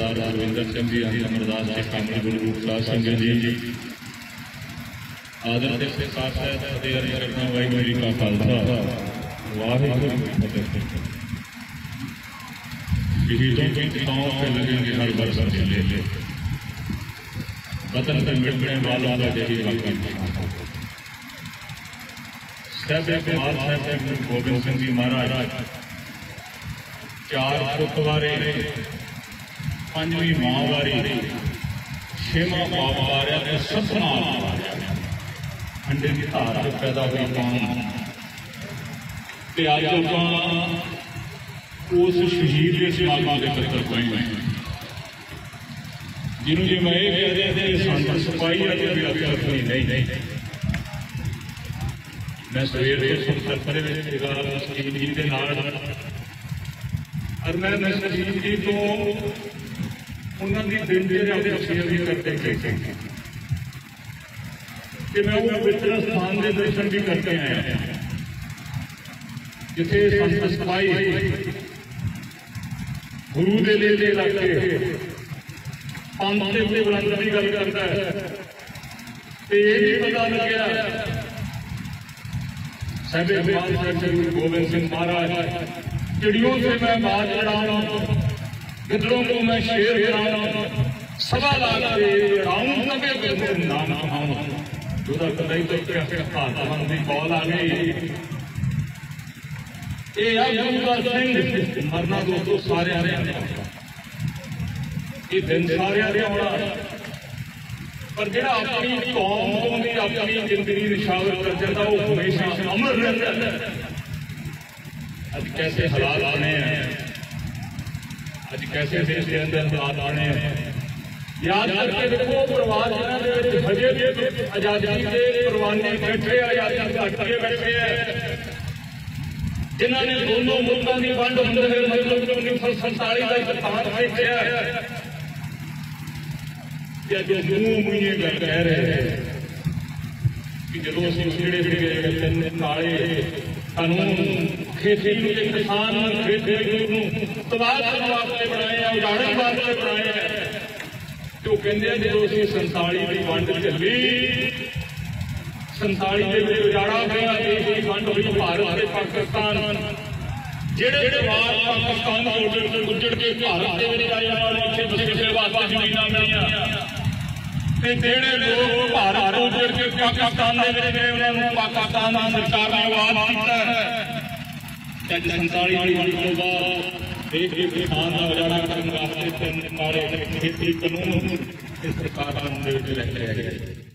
ہروتن جی ہر امردہ مل گئے گرو گوبند جی مہاراج چار آر پانچویں ماں باری نے رہا ہے والے کی تار پیدا جنہوں جی میں یہ کہہ دیا رکھنی نہیں میں سویرے سیب جی میں سیو جی تو دنیا بھی کرتے ہیں جیسے گروپردی گل کرتا پتا لگا سب بہادر گرو گوبند سب مہاراج جہیوں سے میں آج لڑا لوں پتروں کو میں شیر دے رہا ہوں سبا لاکھ دے راؤں کبھی کبھی نام کھاؤں جو دا کدھائی تو کیا کہ خاتمان بھی بول آگئی اے اگم کا سنگ مرنا دو تو سارے آرے آنے آنے یہ دن سارے آرے آنے آنے پر جڑا اپنی قوم کو بھی اپنی جندری رشاور کر جاتا وہ ہمیشہ امر رہتا ہے اب کیسے حلال آنے ہیں ਕੈਸੇ देश ਦੇ ਅੰਦਰ हालात ਆਣੇ ਯਾਦ ਕਰਕੇ ਦੇਖੋ देखो ਜਿਨ੍ਹਾਂ ਦੇ ਵਿੱਚ ਹਜੇ ਵੀ ਆਜ਼ਾਦੀ ਦੇ ਪਰਵਾਨੇ ਬੈਠੇ ਆਜ਼ਾਦੀ ਘਾਟੇ ਬੈਠੇ ਆ ਜਿਨ੍ਹਾਂ ਨੇ ਦੋਨੋਂ ਮੁਲਕਾਂ ਦੀ ਵੰਡ ਹੁੰਦੇ ਹੋਏ ਮਤਲਬ 1947 ਦਾ ਇਤਿਹਾਸ ਦੇਖਿਆ ਹੈ ਨੂੰ ਜੋ ਜਨੂਮ ਕਹਿ ਰਹੇ ਕਿ ਜਦੋਂ ਅਸੀਂ ਜਿਹੜੇ ਜਿਹੜੇ ਤਿੰਨ ਨਾਲੇ ਕਾਨੂੰਨ ਖੇਤੀ ਨੂੰ ਤੇ ਕਿਸਾਨ ਨੂੰ ਖੇਤੀ ਨੂੰ ਤਬਾਹ ਕਰਨ ਵਾਸਤੇ ਬਣਾਏ ਆ ਉਦਾਹਰਣ ਵਾਸਤੇ ਬਣਾਏ ਆ ਜੋ ਕਹਿੰਦੇ ਜਦੋਂ ਅਸੀਂ 47 ਦੀ ਵੰਡ ਚੱਲੀ 47 ਦੇ ਵਿੱਚ ਉਜਾੜਾ ਹੋਇਆ ਦੇਸ਼ ਦੀ ਵੰਡ ਹੋਈ ਭਾਰਤ ਤੇ ਪਾਕਿਸਤਾਨ ਜਿਹੜੇ ਵਾਰ ਪਾਕਿਸਤਾਨ ਤੇ ਉੱਜੜ ਕੇ ਭਾਰਤ ਦੇ ਵਿੱਚ ਆਏ ਆ ਇੱਥੇ ਬਸੇ ਵਾਸਤੇ ਜ਼ਮੀਨਾਂ ਮਿਲੀਆਂ تیرے لوگ بھارا رو جڑ کے پاکستان دے رہے ہیں پاکستان اندر چاہے وہاں مانتا ہے تیج سنساری بھی ہنٹوں گا ایک ایک خان دا وجہ رہا کرنگا سے تیندے مارے ایک ایک ایک قانون اس کا قانون دے رہے ہیں